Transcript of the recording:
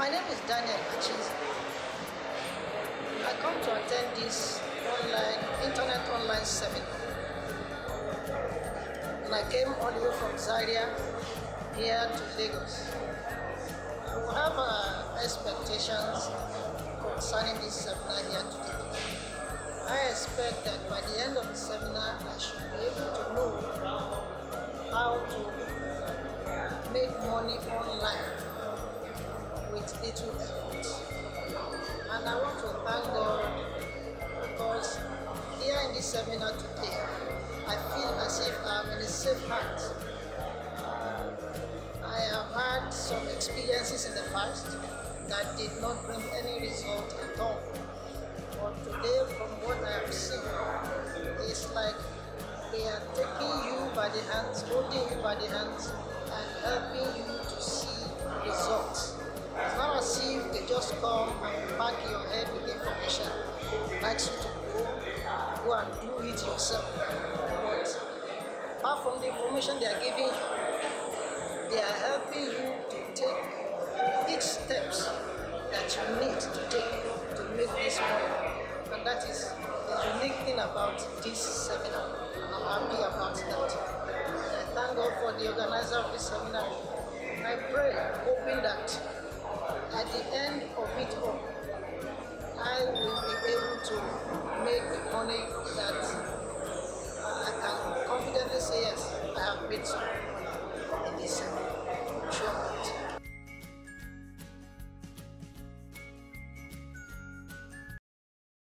My name is Daniel Achinze. I come to attend this online, internet online seminar. And I came all the way from Zaria here to Lagos. We have uh, expectations concerning this seminar here today. I expect that by the end of the seminar, I should be able to know how to make money online with little effort. And I want to thank God because here in this seminar today, I feel as if I'm in a safe hands. I have had some experiences in the past that did not bring any result at all. But today, from what I have seen, it's like they are taking you by the hands, holding you by the hands, and helping you pack your head with information, like you to go, go and do it yourself. But apart from the information they are giving you, they are helping you to take each steps that you need to take to make this money. And that is the unique thing about this seminar. I'm happy about that. I thank God for the organizer of this seminar. I pray, hoping that at the end of it all, morning that I can confidently say yes, I have made